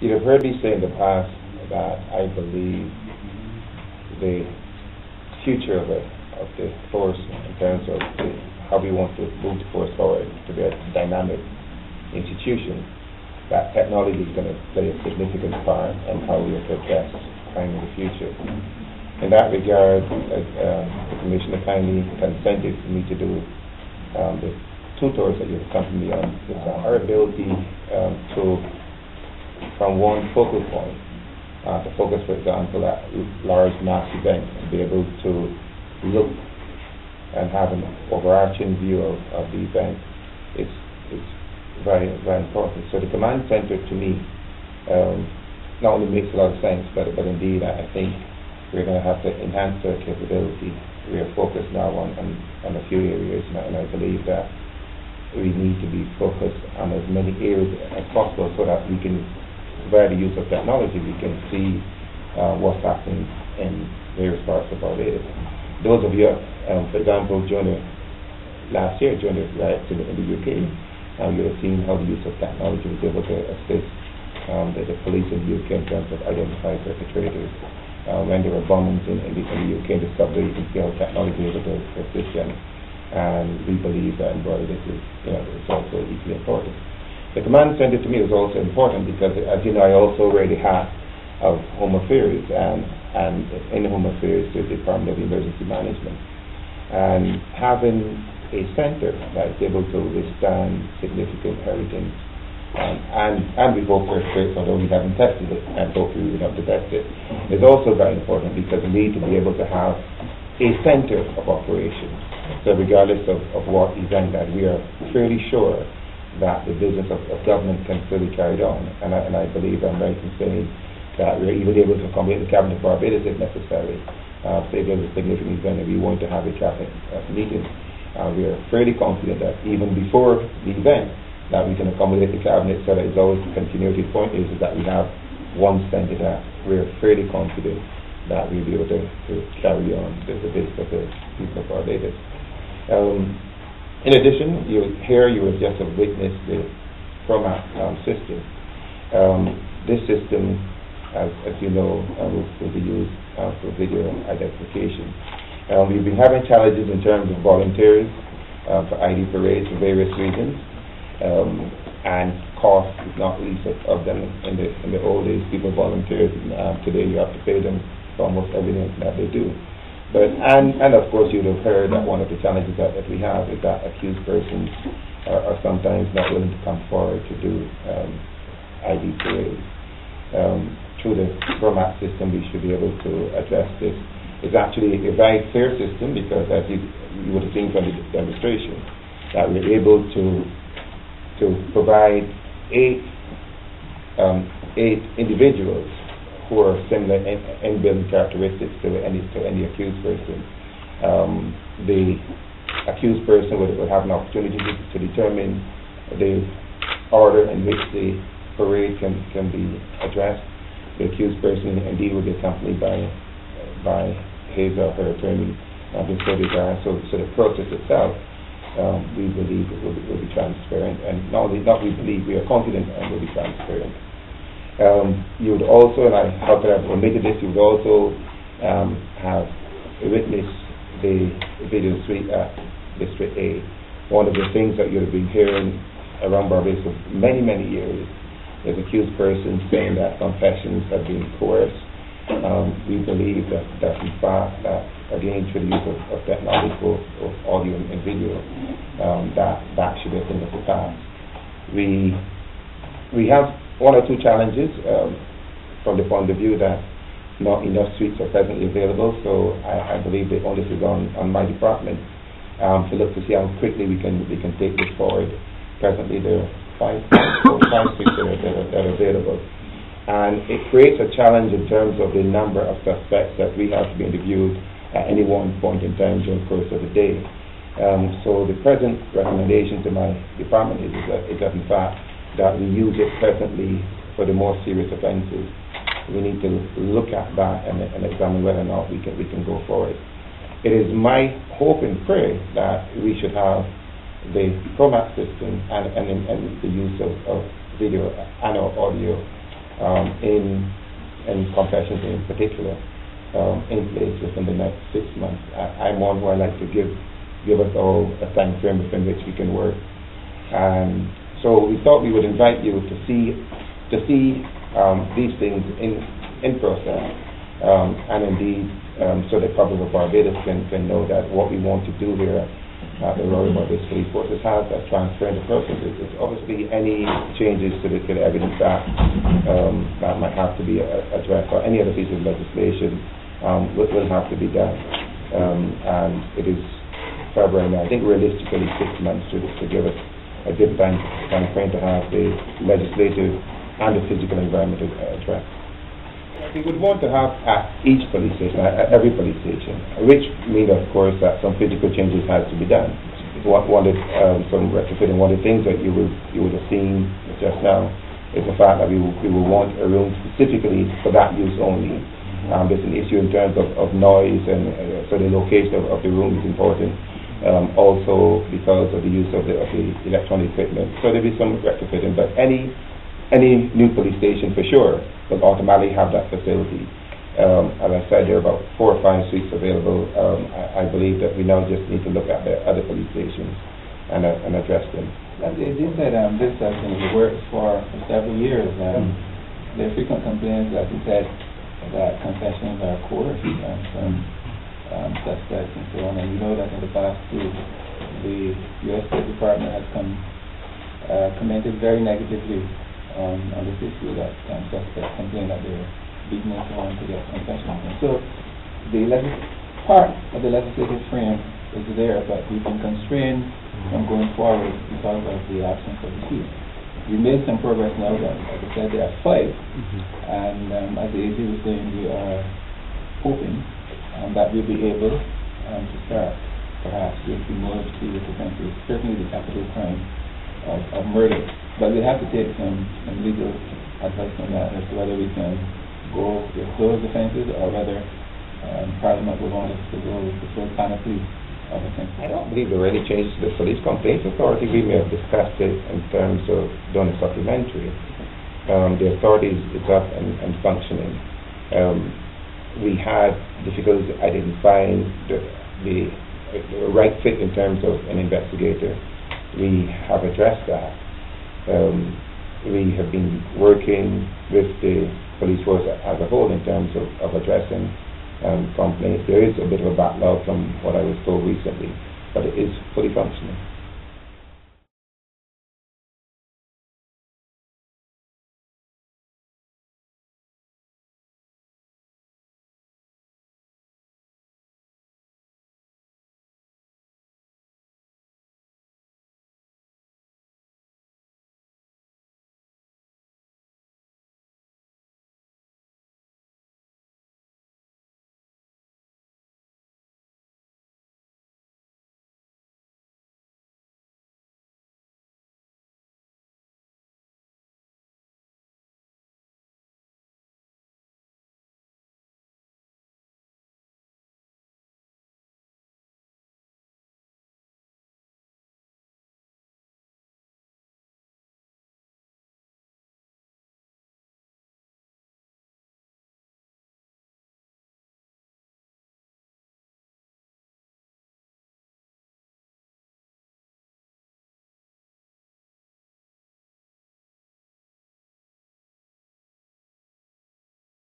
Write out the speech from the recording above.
You have heard me say in the past that I believe the future of, it, of the force in terms of the, how we want to move the force forward to be a dynamic institution, that technology is going to play a significant part in how we address crime in the future. In that regard, uh, um, the Commissioner kindly consented for me to do um, the two tours that you've accompanied me on. Uh, our ability um, to from one focal point uh, to focus, for example, at large mass events and be able to look and have an overarching view of, of the event is, is very, very important. So the command center to me um, not only makes a lot of sense, but, but indeed I think we're going to have to enhance our capability. We are focused now on, on, on a few areas, and I, and I believe that we need to be focused on as many areas as possible so that we can via the use of technology, we can see uh, what's happening in various parts of our data. Those of you, um, for example, the, last year, during the in, in the UK, uh, you have seen how the use of technology was able to assist um, the, the, police in the UK in terms of identifying perpetrators. Uh, when there were bombings in, in, the, in the UK the subway, you can see how technology was able to assist them. And we believe that in this is, you know, it's also equally important. The command center to me was also important because, as you know, I also the hat of Home Affairs, and, and in Home Affairs, the Department of Emergency Management. And having a center that is able to withstand significant hurricanes, um, and, and we hope for earthquakes, although we haven't tested it, and hopefully we will have to test it, is also very important because we need to be able to have a center of operations. So regardless of, of what event that we are fairly sure that the business of, of government can still be carried on. And I, and I believe I'm in saying that we're even able to accommodate the Cabinet for Barbados if necessary. Uh, say there's a significant event and we want to have a Cabinet uh, meeting. Uh, we are fairly confident that even before the event, that we can accommodate the Cabinet so that it's always the continuity point is, that we have one standard that we're fairly confident that we'll be able to, to carry on the, the business of the people of Barbados. Um, in addition, you here you will just have witnessed the PROMAT um, system. Um, this system, as, as you know, uh, will, be used uh, for video identification. Um, we've been having challenges in terms of volunteers uh, for ID parades for various reasons, um, and cost is not least of, of, them. In the in the old days, people volunteered. Um, today, you have to pay them for almost everything that they do. But and and of course you'd have heard that one of the challenges that, that we have is that accused persons are, are sometimes not willing to come forward to do um, ID. Um, through the PROMAT system, we should be able to address this. It's actually a very fair system because, as you, you would have seen from the demonstration, that we're able to to provide eight um, eight individuals who similar in, inbuilt characteristics to any to any accused person. Um, the accused person would, would have an opportunity to, to determine the order in which the parade can, can be addressed. The accused person indeed will be accompanied by by his or her attorney uh, before they are. So, so the process itself, um, we believe will be, will be transparent, and not only not we believe, we are confident and will be transparent. Um, you would also, and I hope that I've omitted this, you would also um, have witnessed the video suite at District A. One of the things that you have been hearing around Barbados for many, many years is accused persons saying that confessions have been coerced. Um, we believe that, that in fact, that again, through the use of, of technology, both of audio and video, um, that, that should be a thing of the past. We, we have one or two challenges um, from the point of view that not enough suites are presently available, so I, I believe the onus is on, on my department um, to look to see how quickly we can we can take this forward. Presently, there are five, four, five suites that are, that, are, that are available. And it creates a challenge in terms of the number of suspects that we have to be interviewed at any one point in time during the course of the day. Um, so the present recommendation to my department is, is, that, is that in fact that we use it presently for the more serious offences. We need to look at that and, and examine whether or not we can, we can go forward. It is my hope and prayer that we should have the PROMAT system and, and, and the use of, of video and or audio um, in, in confessions in particular, um, in place within the next six months. I, I'm one who I like to give, give us all a time frame within which we can work. And so we thought we would invite you to see, to see, um, these things in, in process. Um, and indeed, um, so the public of Barbados can, can know that what we want to do here at the Royal Barbados Police Forces has a transparent process. It's, obviously any changes to the, to the Evidence Act um, that might have to be a- addressed, or any other piece of legislation um, will, will have to be done. Um, and it is February. I think realistically six months to, to give us a good time, time frame to have the legislative and the physical environment uh, addressed. We would want to have at each police station, at at every police station, which means, of course, that some physical changes has to be done. One, one of, um, some retrofitting, one of the things that you would, you would have seen just now is the fact that we will, we will want a room specifically for that use only. Um, there's an issue in terms of, of noise and, uh, so the location of, of the room is important. Um, also because of the use of the, of the electronic equipment. So there'll be some retrofitting, but any, any new police station for sure will automatically have that facility. Um, as I said, there are about four or five suites available. Um, I, I believe that we now just need to look at the other police stations and, uh, and address them. As they did said, um, this has been in the works for several years. Um, there are frequent complaints, like you said, that confessions are coerced um, um, suspects and so on. And you know that in the past too, the U.S. State Department has come, uh, commented very negatively on, on this issue that um, suspects complain that they're beaten and so on to get confessions. And so the part of the legislative frame is there, but we've been constrained from going forward because of the absence of the chief. We made some progress now, but like I said, there are five, and um, as the AG was saying, we are hoping um, that we'll be able um, to start perhaps with the more serious offenses, certainly the capital crime of, of murder. But we have to take some, some legal advice on that as to whether we can go with those offenses or whether um, Parliament would want us to go with the full panoply of. I don't believe there were any changes to the police complaints authority. We may have discussed it in terms of doing a supplementary. Um, the authority is, is up and, and functioning. Um, we had difficulties identifying the, the, the right fit in terms of an investigator. We have addressed that. Um, we have been working with the police force as a whole in terms of, of addressing um, complaints. There is a bit of a backlog from what I was told recently, but it is fully functioning.